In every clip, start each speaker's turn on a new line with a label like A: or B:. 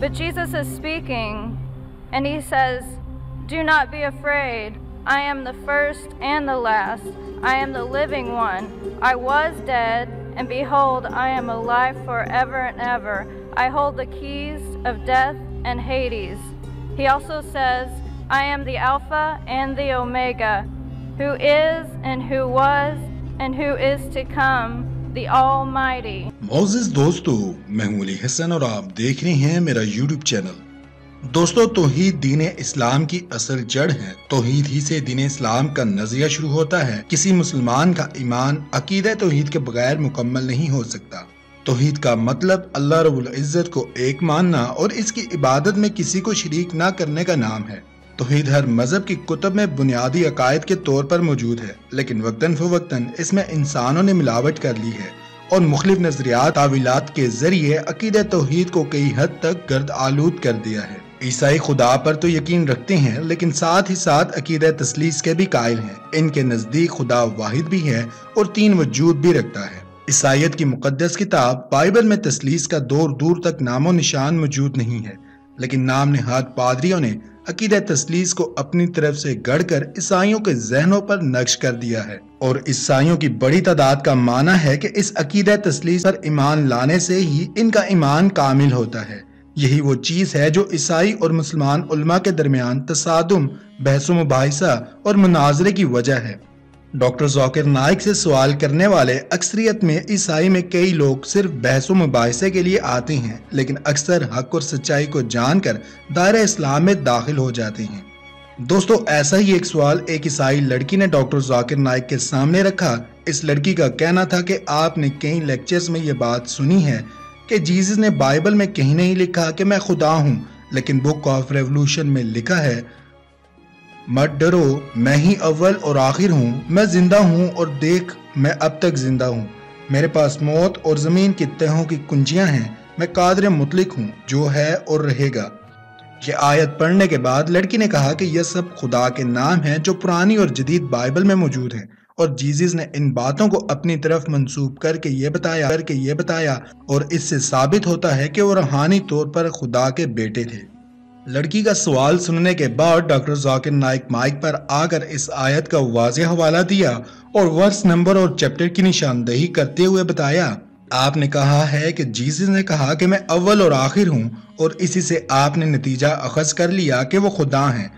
A: But Jesus is speaking, and he says, Do not be afraid. I am the first and the last. I am the living one. I was dead, and behold, I am alive forever and ever. I hold the keys of death and Hades. He also says, I am the Alpha and the Omega, who is and who was and who is to come, the Almighty.
B: मोजिज दोस्तों, मैं हूँ अली हसन और आप देख रहे हैं मेरा YouTube channel दोस्तों, तोहीद दीन इस्लाम की असल जड़ है। तोहीद ही से दीन इस्लाम का नज़रिया शुरू होता है। किसी मुसलमान का ईमान अकीद तोहीद के बगैर मुकम्मल नहीं हो सकता। तोहीद का मतलब अल्लाह रबुल इज़्ज़त को एक मानना और इसकी इबादत में किसी को शरीक ना करने का नाम है। तोहीद हर मज़हब की कुतब में बुनियादी अकायद के तौर पर मौजूद है, लेकिन वक्तन फवक्तन इसमें इंसानों ने मिलावट कर ली है। और मुख्तलिफ़ नजरियात, तावीलात के ज़रिए अकीद तोहीद को कई हद तक गर्द आलूद कर दिया है। ईसाई खुदा पर तो यकीन रखते हैं, लेकिन साथ ही साथ अकीद तसलीस के भी कायल हैं। इनके नज़दीक खुदा वाहिद भी है और तीन वजूद भी रखता है। ईसाइत की मुकदस किताब बाइबल में तसलीस का दूर दूर तक नामो निशान मौजूद नहीं है, लेकिन नाम निहाद पादरियों ने अकीद तसलीस को अपनी तरफ़ से गढ़कर ईसाइयों के जहनों पर नक्श कर दिया है। और ईसाइयों की बड़ी तादाद का माना है कि इस अकीद तसलीस पर ईमान लाने से ही इनका ईमान कामिल होता है। यही वो चीज़ है जो ईसाई और मुसलमान उलमा के दरमियान तसादम, बहस मुबासा और मुनाजरे की वजह है। डॉक्टर जौकिर नाइक से सवाल करने वाले अक्सरियत में ईसाई में कई लोग सिर्फ़ बहसों मुबासे के लिए आते हैं, लेकिन अक्सर हक और सच्चाई को जानकर दायरा इस्लाम में दाखिल हो जाते हैं। दोस्तों, ऐसा ही एक सवाल एक ईसाई लड़की ने डॉक्टर जाकिर नाइक के सामने रखा। इस लड़की का कहना था कि आपने कई लेक्चर्स में ये बात सुनी है कि जीसस ने बाइबल में कहीं नहीं लिखा कि मैं खुदा हूँ, लेकिन बुक ऑफ़ रेवोल्यूशन में लिखा है, मत डरो, मैं ही अव्वल और आखिर हूँ, मैं ज़िंदा हूँ और देख, मैं अब तक ज़िंदा हूँ। मेरे पास मौत और ज़मीन की तहों की कुंजियाँ हैं, मैं कादर मुतलिक हूँ, जो है और रहेगा। ये आयत पढ़ने के बाद लड़की ने कहा कि यह सब खुदा के नाम हैं जो पुरानी और जदीद बाइबल में मौजूद हैं। और जीजिस ने इन बातों को अपनी तरफ़ मंसूब करके ये बताया, करके ये बताया, और इससे साबित होता है कि वो रूहानी तौर पर खुदा के बेटे थे। लड़की का सवाल सुनने के बाद डॉक्टर जाकिर नाइक माइक पर आकर इस आयत का वाज हवाला दिया और वर्ष नंबर और चैप्टर की निशानदेही करते हुए बताया, आपने कहा है कि जीसस ने कहा कि मैं अव्वल और आखिर हूँ और इसी से आपने नतीजा अखज कर लिया कि वो खुदा हैं।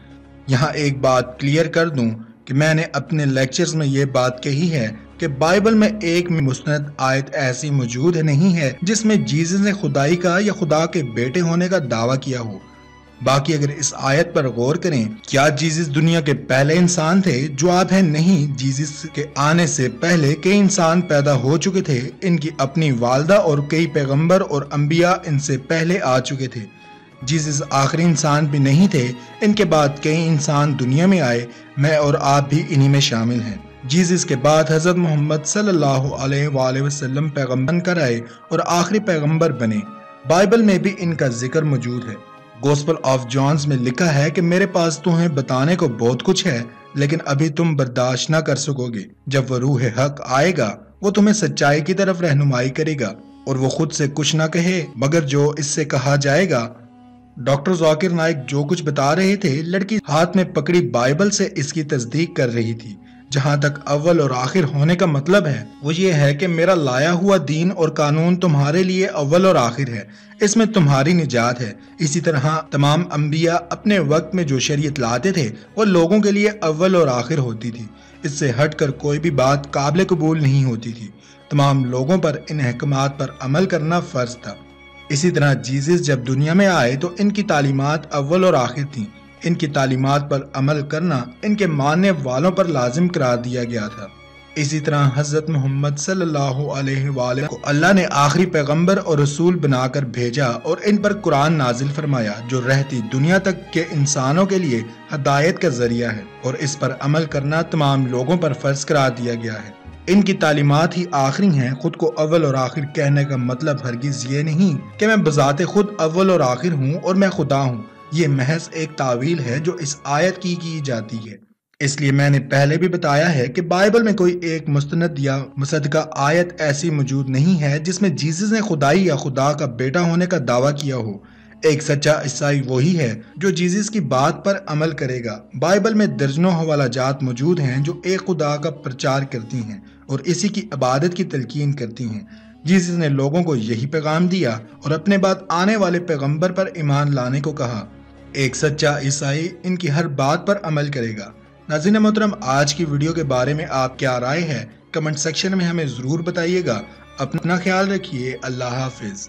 B: यहाँ एक बात क्लियर कर दूँ कि मैंने अपने लेक्चर्स में ये बात कही है कि बाइबल में एक मुस्त आयत ऐसी मौजूद नहीं है जिसमें जीसस ने खुदाई का या खुदा के बेटे होने का दावा किया हो। बाकी अगर इस आयत पर गौर करें, क्या जीजिस दुनिया के पहले इंसान थे? जवाब है नहीं। जीजिस के आने से पहले कई इंसान पैदा हो चुके थे। इनकी अपनी वालदा और कई पैगंबर और अम्बिया इनसे पहले आ चुके थे। जीजिस आखिरी इंसान भी नहीं थे। इनके बाद कई इंसान दुनिया में आए। मैं और आप भी इन्हीं में शामिल हैं। जीजिस के बाद हज़रत मोहम्मद वसल्लम पैगंबर कर आए और आखिरी पैगंबर बने। बाइबल में भी इनका ज़िक्र मौजूद है। गोस्पल ऑफ़ जॉन्स में लिखा है कि मेरे पास तुम्हें बताने को बहुत कुछ है, लेकिन अभी तुम बर्दाश्त ना कर सकोगे। जब वो रूह हक आएगा, वो तुम्हें सच्चाई की तरफ़ रहनुमाई करेगा, और वो खुद से कुछ ना कहे, मगर जो इससे कहा जाएगा। डॉक्टर जाकिर नाइक जो कुछ बता रहे थे, लड़की हाथ में पकड़ी बाइबल से इसकी तस्दीक कर रही थी। जहाँ तक अव्वल और आखिर होने का मतलब है, वो ये है कि मेरा लाया हुआ दीन और कानून तुम्हारे लिए अव्वल और आखिर है। इसमें तुम्हारी निजात है। इसी तरह तमाम अम्बिया अपने वक्त में जो शरीयत लाते थे, वो लोगों के लिए अव्वल और आखिर होती थी। इससे हटकर कोई भी बात काबिल कबूल नहीं होती थी। तमाम लोगों पर, इन अहकाम पर अमल करना फ़र्ज़ था। इसी तरह जीजिस जब दुनिया में आए तो इनकी तालीमत अव्वल और आखिर थी। इनकी तालीमत पर अमल करना इनके मानने वालों पर लाजिम करार दिया गया था। इसी तरह हज़रत मोहम्मद को अल्लाह ने आखिरी पैगंबर और रसूल बनाकर भेजा और इन पर कुरान नाजिल फरमाया, जो रहती दुनिया तक के इंसानों के लिए हदायत का ज़रिया है और इस पर अमल करना तमाम लोगों पर फ़र्ज़ करार दिया गया है। इनकी तालीमत ही आखिरी हैं, खुद को अव्वल और आखिर कहने का मतलब हरगिज ये नहीं कि मैं बजाते खुद अव्वल और आखिर हूँ और मैं खुदा हूँ। ये महज एक तावील है जो इस आयत की की जाती है। इसलिए मैंने पहले भी बताया है कि बाइबल में कोई एक मुस्तनद या मुसदका आयत ऐसी मौजूद नहीं है जिसमें जीसस ने खुदाई या खुदा का बेटा होने का दावा किया हो। एक सच्चा ईसाई वही है जो जीसस की बात पर अमल करेगा। बाइबल में दर्जनों हवाला जात मौजूद हैं जो एक खुदा का प्रचार करती हैं और इसी की इबादत की तलकीन करती हैं। जीसस ने लोगों को यही पैगाम दिया और अपने बाद आने वाले पैगंबर पर ईमान लाने को कहा। एक सच्चा ईसाई इनकी हर बात पर अमल करेगा। नाजिन मोहतरम, आज की वीडियो के बारे में आप क्या राय है? कमेंट सेक्शन में हमें ज़रूर बताइएगा। अपना ख्याल रखिए। अल्लाह हाफिज़।